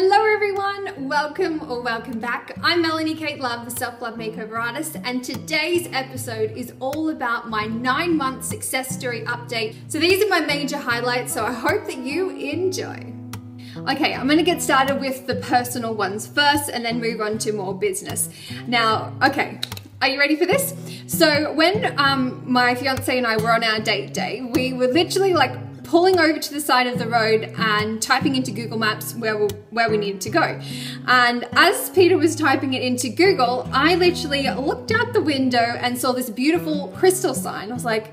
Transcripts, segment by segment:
Hello everyone, welcome or welcome back. I'm Melanie Kate Love, the Self-Love Makeover Artist, and today's episode is all about my nine month success story update. So these are my major highlights, so I hope that you enjoy. Okay, I'm gonna get started with the personal ones first and then move on to more business. Now, okay, are you ready for this? So when um, my fiance and I were on our date day, we were literally like pulling over to the side of the road and typing into Google Maps where we, where we needed to go. And as Peter was typing it into Google, I literally looked out the window and saw this beautiful crystal sign. I was like,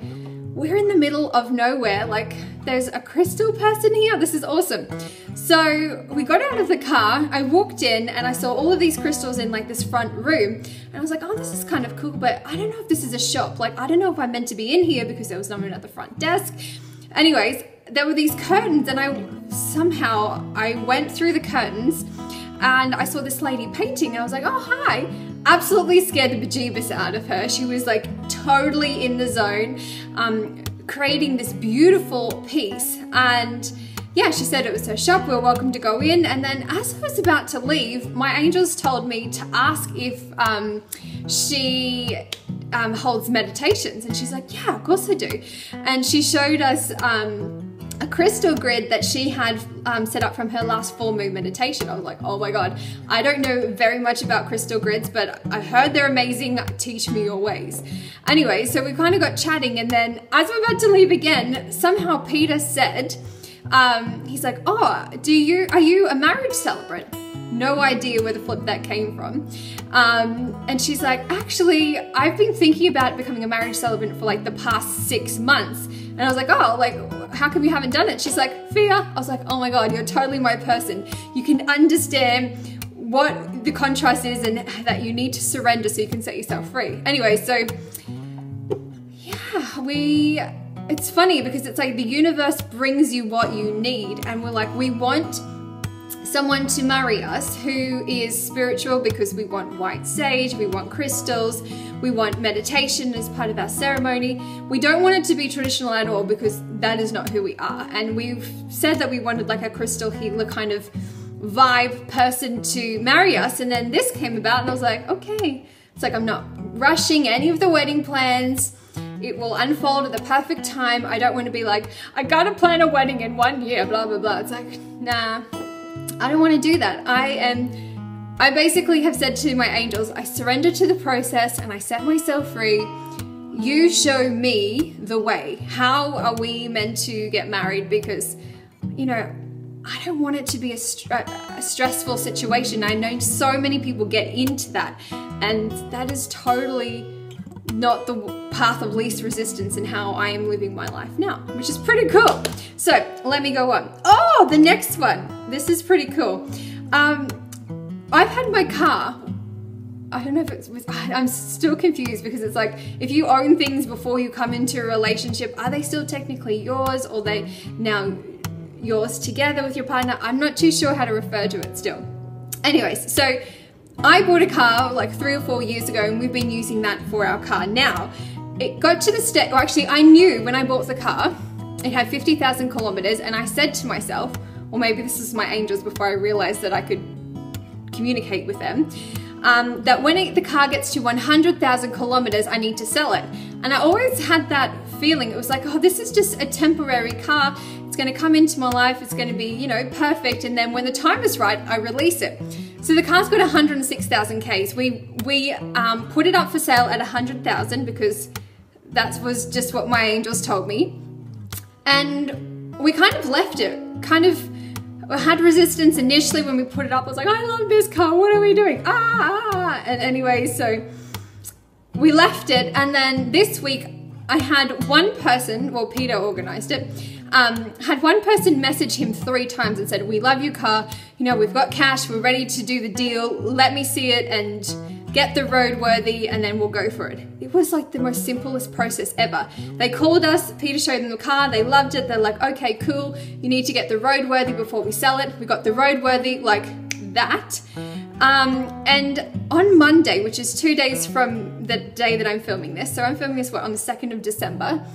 we're in the middle of nowhere. Like, there's a crystal person here. This is awesome. So we got out of the car. I walked in and I saw all of these crystals in like this front room. And I was like, oh, this is kind of cool, but I don't know if this is a shop. Like, I don't know if I'm meant to be in here because there was no one at the front desk. Anyways, there were these curtains and I somehow I went through the curtains and I saw this lady painting I was like, oh hi. Absolutely scared the bejeebus out of her. She was like totally in the zone, um, creating this beautiful piece. And yeah, she said it was her shop, we were welcome to go in. And then as I was about to leave, my angels told me to ask if um, she um, holds meditations. And she's like, yeah, of course I do. And she showed us um, a crystal grid that she had um, set up from her last full moon meditation. I was like, oh my God, I don't know very much about crystal grids, but I heard they're amazing. Teach me your ways. Anyway, so we kind of got chatting and then as we're about to leave again, somehow Peter said, um, he's like, oh, do you, are you a marriage celebrant? No idea where the flip that came from. Um, and she's like, actually, I've been thinking about becoming a marriage celebrant for like the past six months. And I was like, oh, like, how come you haven't done it? She's like, fear. I was like, oh my God, you're totally my person. You can understand what the contrast is and that you need to surrender so you can set yourself free. Anyway, so yeah, we, it's funny because it's like the universe brings you what you need and we're like, we want someone to marry us who is spiritual because we want white sage, we want crystals, we want meditation as part of our ceremony. We don't want it to be traditional at all because that is not who we are. And we've said that we wanted like a crystal healer kind of vibe person to marry us. And then this came about and I was like, okay. It's like I'm not rushing any of the wedding plans. It will unfold at the perfect time. I don't want to be like, I gotta plan a wedding in one year, blah, blah, blah. It's like, nah, I don't want to do that. I am, I basically have said to my angels, I surrender to the process and I set myself free. You show me the way. How are we meant to get married? Because, you know, I don't want it to be a, a, stressful situation. I know so many people get into that, and that is totally not the path of least resistance in how I am living my life now, which is pretty cool. So let me go on. Oh, the next one. This is pretty cool. Um, I've had my car I don't know if it's with, I'm still confused because it's like, if you own things before you come into a relationship, are they still technically yours or they now yours together with your partner? I'm not too sure how to refer to it still. Anyways, so I bought a car like three or four years ago and we've been using that for our car now. It got to the state, or actually I knew when I bought the car, it had 50,000 kilometers and I said to myself, or maybe this is my angels before I realized that I could communicate with them, um, that when it, the car gets to 100,000 kilometers, I need to sell it. And I always had that feeling. It was like, oh, this is just a temporary car. It's going to come into my life. It's going to be, you know, perfect. And then when the time is right, I release it. So the car's got 106,000 Ks. We, we um, put it up for sale at 100,000 because that was just what my angels told me. And we kind of left it, kind of had resistance initially when we put it up. I was like, I love this car, what are we doing? Ah, and anyway, so we left it. And then this week I had one person, well, Peter organized it, um, had one person message him three times and said, we love your car, you know, we've got cash, we're ready to do the deal, let me see it and get the roadworthy and then we'll go for it. It was like the most simplest process ever. They called us, Peter showed them the car, they loved it, they're like, okay, cool, you need to get the roadworthy before we sell it. We got the roadworthy like that. Um, and on Monday, which is two days from the day that I'm filming this, so I'm filming this what, on the 2nd of December,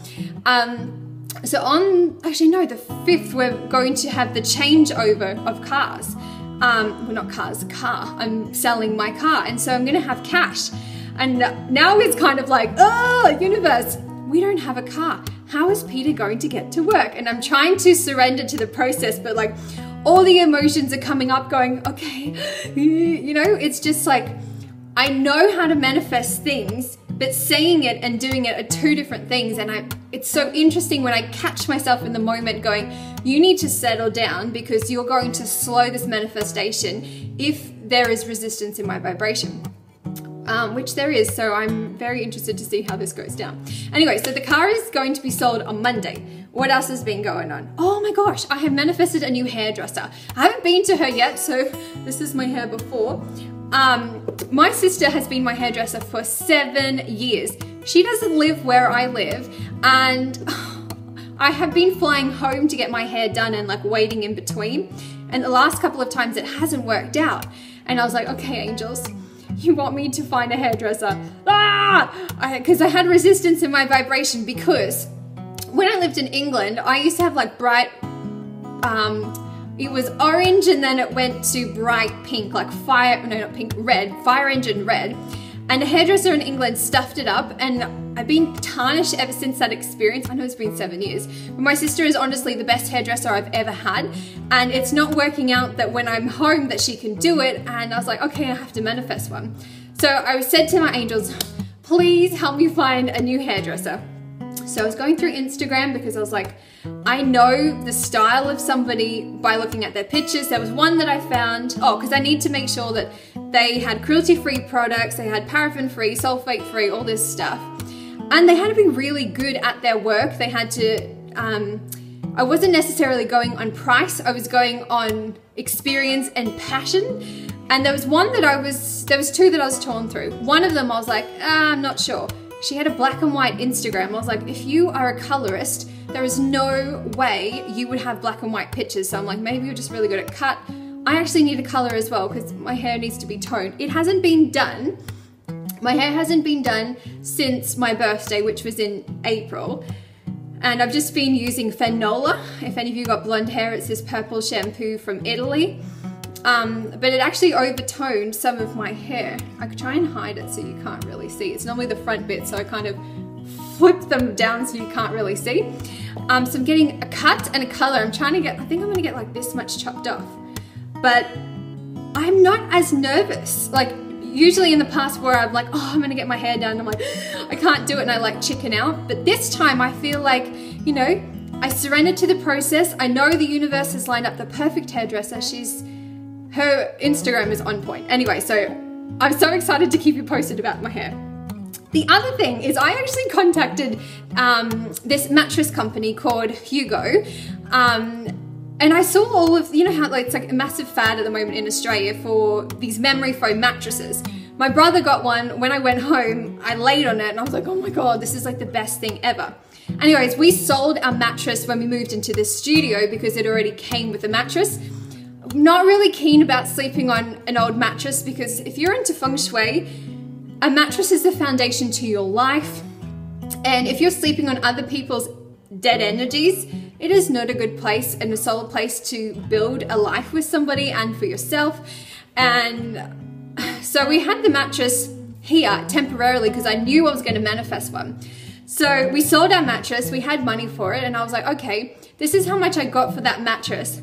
um, so on, actually no, the 5th, we're going to have the changeover of cars. Um, well, not cars, car. I'm selling my car, and so I'm gonna have cash. And now it's kind of like, oh, universe, we don't have a car. How is Peter going to get to work? And I'm trying to surrender to the process, but like all the emotions are coming up, going, okay, you know, it's just like, I know how to manifest things, but saying it and doing it are two different things. And I, it's so interesting when I catch myself in the moment going, you need to settle down because you're going to slow this manifestation if there is resistance in my vibration um, which there is. So I'm very interested to see how this goes down. Anyway, so the car is going to be sold on Monday. What else has been going on? Oh my gosh, I have manifested a new hairdresser. I haven't been to her yet, so this is my hair before. Um, my sister has been my hairdresser for seven years. She doesn't live where I live, and I have been flying home to get my hair done and like waiting in between. And the last couple of times it hasn't worked out. And I was like, okay, angels, you want me to find a hairdresser. Ah! Because I, I had resistance in my vibration because when I lived in England, I used to have like bright, um, it was orange and then it went to bright pink, like fire, no, not pink, red, fire engine red. And a hairdresser in England stuffed it up and I've been tarnished ever since that experience. I know it's been seven years, but my sister is honestly the best hairdresser I've ever had. And it's not working out that when I'm home that she can do it. And I was like, okay, I have to manifest one. So I said to my angels, please help me find a new hairdresser. So I was going through Instagram because I was like, I know the style of somebody by looking at their pictures. There was one that I found, oh, because I need to make sure that they had cruelty-free products, they had paraffin-free, sulfate-free, all this stuff. And they had to be really good at their work. They had to, um, I wasn't necessarily going on price, I was going on experience and passion. And there was one that I was, there was two that I was torn through. One of them I was like, ah, I'm not sure. She had a black and white Instagram. I was like, if you are a colorist, there is no way you would have black and white pictures. So I'm like, maybe you're just really good at cut. I actually need a color as well because my hair needs to be toned. It hasn't been done. My hair hasn't been done since my birthday, which was in April. And I've just been using Fanola. If any of you got blonde hair, it's this purple shampoo from Italy. Um, but it actually overtoned some of my hair. I could try and hide it so you can't really see. It's normally the front bit, so I kind of flip them down so you can't really see. Um, so I'm getting a cut and a color. I'm trying to get, I think I'm gonna get like this much chopped off. But I'm not as nervous. Like usually in the past where I'm like, oh, I'm gonna get my hair done. I'm like, I can't do it and I like chicken out. But this time I feel like, you know, I surrendered to the process. I know the universe has lined up the perfect hairdresser. She's her Instagram is on point. Anyway, so I'm so excited to keep you posted about my hair. The other thing is I actually contacted um, this mattress company called Hugo. Um, and I saw all of, you know how like, it's like a massive fad at the moment in Australia for these memory foam mattresses. My brother got one when I went home, I laid on it and I was like, oh my God, this is like the best thing ever. Anyways, we sold our mattress when we moved into this studio because it already came with a mattress not really keen about sleeping on an old mattress because if you're into feng shui, a mattress is the foundation to your life. And if you're sleeping on other people's dead energies, it is not a good place and a solid place to build a life with somebody and for yourself. And so we had the mattress here temporarily because I knew I was going to manifest one. So we sold our mattress, we had money for it, and I was like, okay, this is how much I got for that mattress.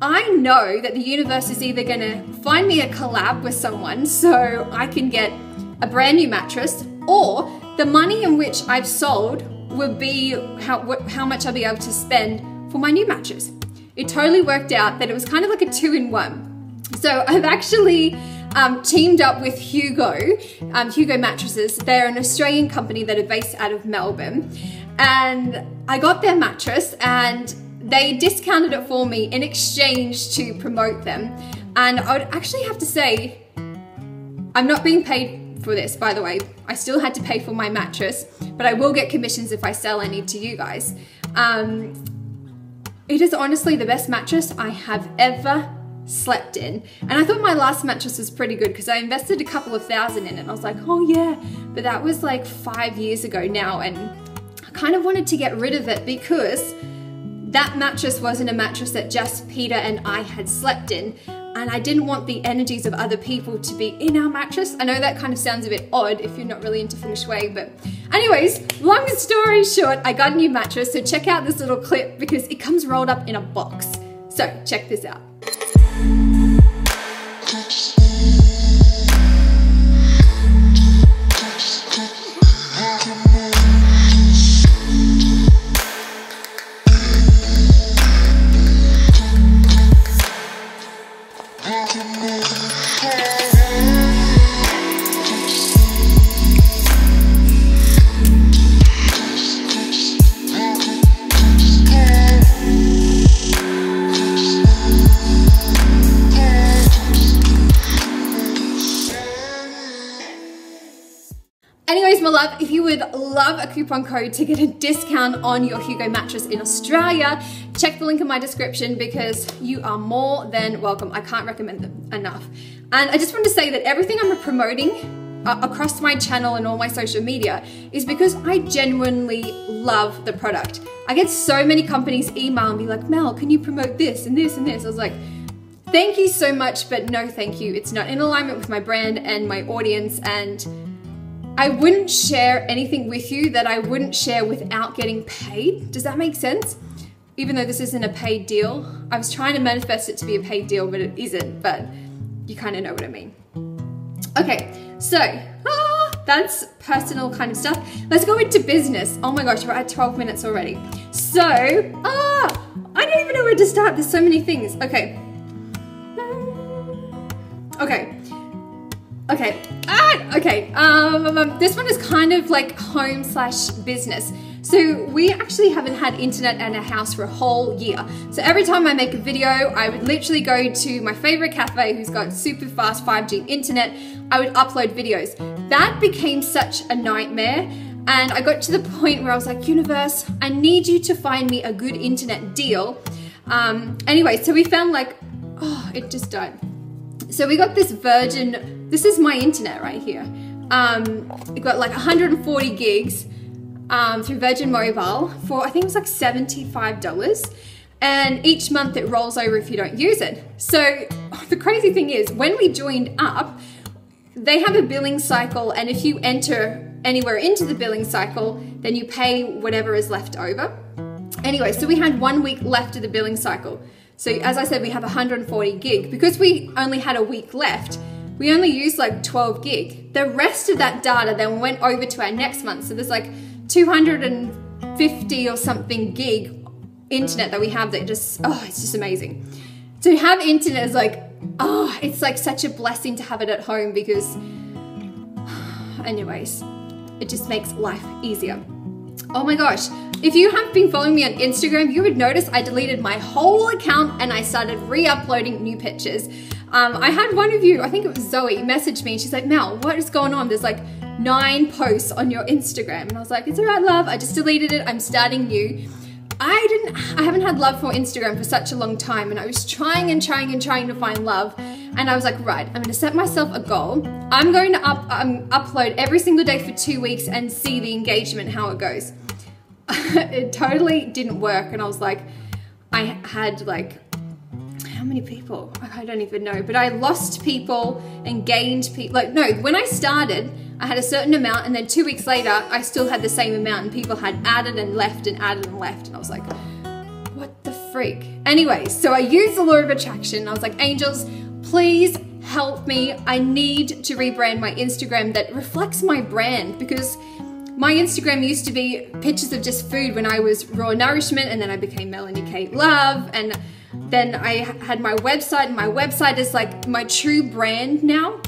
I know that the universe is either to find me a collab with someone so I can get a brand new mattress, or the money in which I've sold will be how, how much I'll be able to spend for my new mattress. It totally worked out that it was kind of like a two in one. So I've actually um, teamed up with Hugo, um, Hugo Mattresses. They're an Australian company that are based out of Melbourne. And I got their mattress and they discounted it for me in exchange to promote them. And I would actually have to say, I'm not being paid for this, by the way. I still had to pay for my mattress, but I will get commissions if I sell any to you guys. Um, it is honestly the best mattress I have ever slept in. And I thought my last mattress was pretty good because I invested a couple of thousand in it. I was like, oh yeah, but that was like five years ago now. And I kind of wanted to get rid of it because that mattress wasn't a mattress that just Peter and I had slept in. and I didn't want the energies of other people to be in our mattress. I know that kind of sounds a bit odd if you're not really into feng shui, but anyways, long story short, I got a new mattress, so check out this little clip because it comes rolled up in a box. So check this out. Love, if you would love a coupon code to get a discount on your Hugo mattress in Australia, check the link in my description because you are more than welcome. I can't recommend them enough. And I just want to say that everything I'm promoting uh, across my channel and all my social media is because I genuinely love the product. I get so many companies email and be like, Mel, can you promote this and this and this? I was like, thank you so much, but no thank you. It's not in alignment with my brand and my audience and I wouldn't share anything with you that I wouldn't share without getting paid. Does that make sense? Even though this isn't a paid deal, I was trying to manifest it to be a paid deal, but it isn't, but you kind of know what I mean. Okay, so ah, that's personal kind of stuff. Let's go into business. Oh my gosh, we're at 12 minutes already. So, ah, I don't even know where to start. There's so many things. Okay. Okay, Okay, ah, okay, um, um, um, this one is kind of like home slash business. So we actually haven't had internet in our house for a whole year. So every time I make a video, I would literally go to my favorite cafe who's got super fast 5G internet. I would upload videos. That became such a nightmare. And I got to the point where I was like, universe, I need you to find me a good internet deal. Um, anyway, so we found like, oh, it just died. So we got this Virgin this is my internet right here. Um, it got like 140 gigs um, through Virgin Mobile for I think it was like $75. And each month it rolls over if you don't use it. So the crazy thing is when we joined up, they have a billing cycle and if you enter anywhere into the billing cycle, then you pay whatever is left over. Anyway, so we had one week left of the billing cycle. So as I said, we have 140 gig. Because we only had a week left, we only used like 12 gig. The rest of that data then went over to our next month. So there's like 250 or something gig internet that we have that just, oh, it's just amazing. To have internet is like, oh, it's like such a blessing to have it at home because, anyways, it just makes life easier. Oh my gosh, if you have been following me on Instagram, you would notice I deleted my whole account and I started re-uploading new pictures. Um, I had one of you, I think it was Zoe, message me she's like, Mel, what is going on? There's like nine posts on your Instagram. And I was like, it's all right, love. I just deleted it. I'm starting new. I didn't, I haven't had love for Instagram for such a long time and I was trying and trying and trying to find love and I was like, right, I'm gonna set myself a goal. I'm going to up, um, upload every single day for two weeks and see the engagement, how it goes. it totally didn't work and I was like, I had like how many people? I don't even know. But I lost people and gained people. Like, no, when I started, I had a certain amount, and then two weeks later, I still had the same amount, and people had added and left and added and left. And I was like, what the freak? Anyways, so I used the law of attraction. I was like, angels, please help me. I need to rebrand my Instagram that reflects my brand because my Instagram used to be pictures of just food when I was raw nourishment and then I became Melanie Kate Love and then I had my website, and my website is like my true brand now.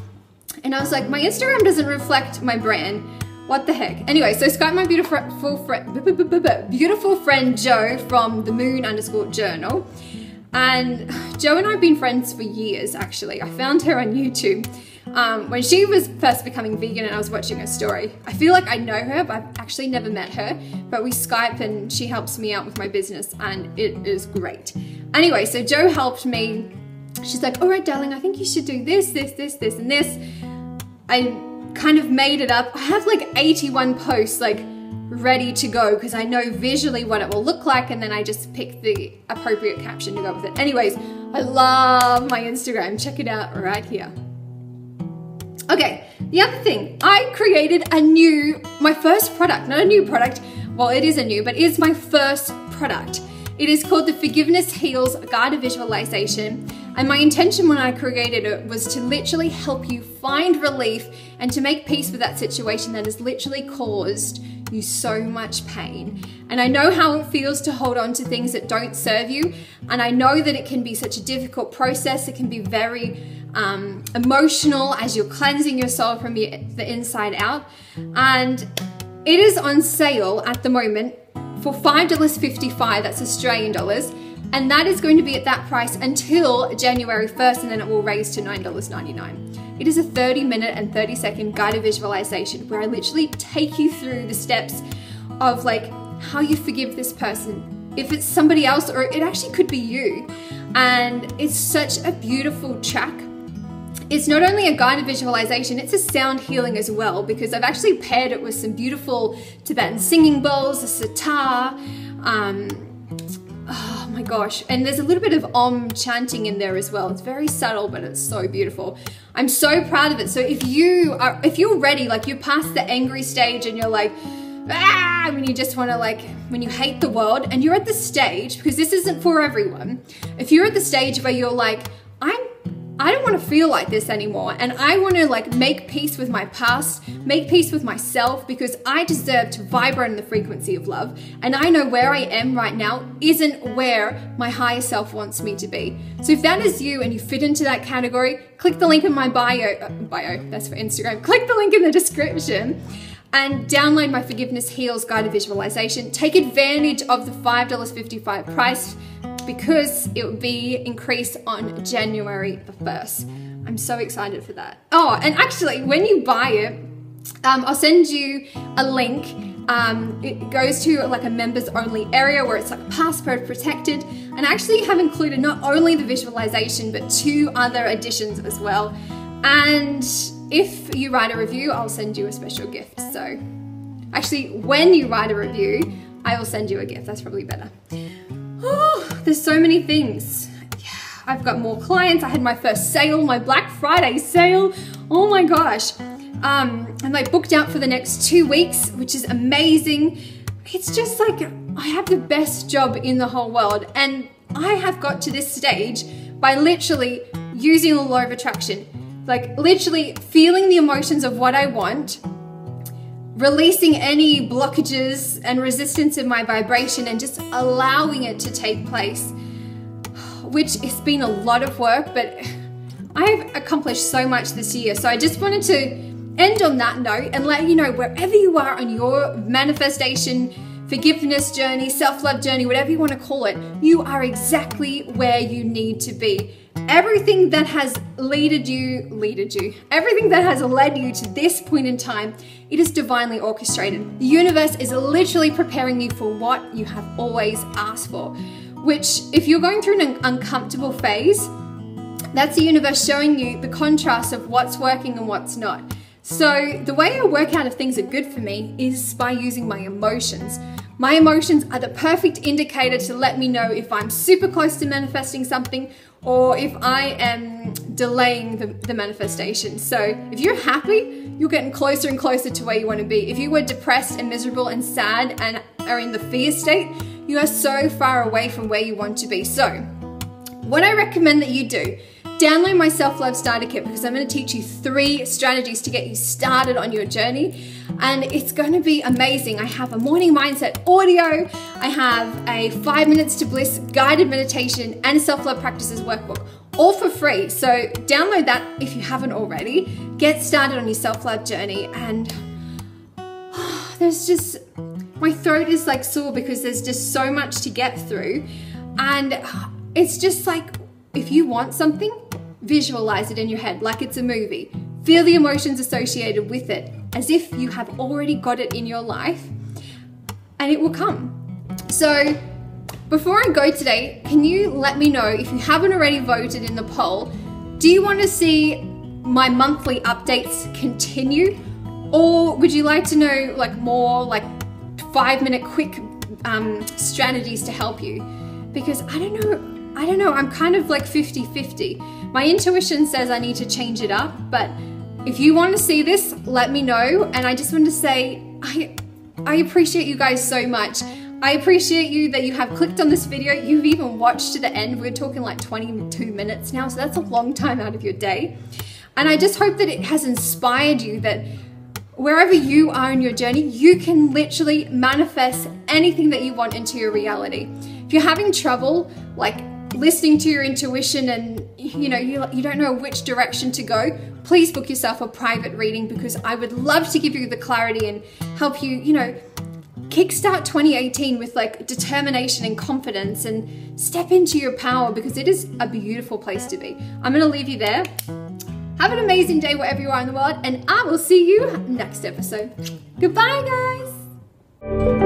And I was like, my Instagram doesn't reflect my brand. What the heck? Anyway, so Skype my beautiful friend, beautiful friend Joe from the Moon underscore Journal. And Joe and I have been friends for years, actually. I found her on YouTube um, when she was first becoming vegan and I was watching her story. I feel like I know her, but I've actually never met her. But we Skype and she helps me out with my business, and it is great. Anyway, so Joe helped me. She's like, all right, darling, I think you should do this, this, this, this, and this. I kind of made it up. I have like 81 posts, like ready to go because I know visually what it will look like and then I just pick the appropriate caption to go with it. Anyways, I love my Instagram. Check it out right here. Okay, the other thing, I created a new, my first product, not a new product, well, it is a new, but it is my first product. It is called the Forgiveness Heals Guided Visualization. And my intention when I created it was to literally help you find relief and to make peace with that situation that has literally caused you so much pain. And I know how it feels to hold on to things that don't serve you. And I know that it can be such a difficult process. It can be very um, emotional as you're cleansing your soul from the inside out. And it is on sale at the moment for $5.55, that's Australian dollars. And that is going to be at that price until January 1st, and then it will raise to $9.99. It is a 30 minute and 30 second guided visualization where I literally take you through the steps of like how you forgive this person. If it's somebody else, or it actually could be you. And it's such a beautiful track it's not only a guided visualization, it's a sound healing as well because I've actually paired it with some beautiful Tibetan singing bowls, a sitar, um, oh my gosh, and there's a little bit of Om chanting in there as well. It's very subtle, but it's so beautiful. I'm so proud of it. So if you are, if you're ready, like you're past the angry stage and you're like, ah, when you just want to like, when you hate the world and you're at the stage, because this isn't for everyone, if you're at the stage where you're like, I'm I don't want to feel like this anymore and I want to like make peace with my past, make peace with myself because I deserve to vibrate in the frequency of love and I know where I am right now isn't where my higher self wants me to be. So if that is you and you fit into that category, click the link in my bio, uh, bio, that's for Instagram, click the link in the description and download my Forgiveness Heals guided visualization. Take advantage of the $5.55 price because it will be increased on January the 1st. I'm so excited for that. Oh, and actually, when you buy it, um, I'll send you a link. Um, it goes to like a members only area where it's like password protected. And I actually have included not only the visualization, but two other additions as well. And if you write a review, I'll send you a special gift. So actually, when you write a review, I will send you a gift. That's probably better. Oh, there's so many things. Yeah, I've got more clients. I had my first sale, my Black Friday sale. Oh my gosh. Um, and they booked out for the next two weeks, which is amazing. It's just like I have the best job in the whole world. And I have got to this stage by literally using the law of attraction. Like literally feeling the emotions of what I want releasing any blockages and resistance in my vibration and just allowing it to take place, which has been a lot of work, but I've accomplished so much this year. So I just wanted to end on that note and let you know wherever you are on your manifestation, forgiveness journey, self love journey, whatever you want to call it, you are exactly where you need to be everything that has leaded you, leaded you, everything that has led you to this point in time, it is divinely orchestrated. The universe is literally preparing you for what you have always asked for. Which, if you're going through an uncomfortable phase, that's the universe showing you the contrast of what's working and what's not. So, the way I work out if things are good for me is by using my emotions. My emotions are the perfect indicator to let me know if I'm super close to manifesting something or if I am delaying the, the, manifestation. So if you're happy, you're getting closer and closer to where you want to be. If you were depressed and miserable and sad and are in the fear state, you are so far away from where you want to be. So what I recommend that you do Download my self love starter kit because I'm going to teach you three strategies to get you started on your journey. And it's going to be amazing. I have a morning mindset audio, I have a five minutes to bliss guided meditation, and self love practices workbook all for free. So download that if you haven't already. Get started on your self love journey. And oh, there's just, my throat is like sore because there's just so much to get through. And it's just like, if you want something, visualize it in your head like it's a movie. Feel the emotions associated with it as if you have already got it in your life and it will come. So, before I go today, can you let me know if you haven't already voted in the poll? Do you want to see my monthly updates continue? Or would you like to know like more like five minute quick um, strategies to help you because I don't know, I don't know, I'm kind of like 50 50. My intuition says I need to change it up, but if you want to see this, let me know. And I just want to say, I, I appreciate you guys so much. I appreciate you that you have clicked on this video. You've even watched to the end. We're talking like 22 minutes now, so that's a long time out of your day. And I just hope that it has inspired you that wherever you are in your journey, you can literally manifest anything that you want into your reality. If you're having trouble, like listening to your intuition and you know you, you don't know which direction to go please book yourself a private reading because i would love to give you the clarity and help you you know kickstart 2018 with like determination and confidence and step into your power because it is a beautiful place to be. I'm going to leave you there. Have an amazing day wherever you are in the world, and I will see you next episode. Goodbye, guys.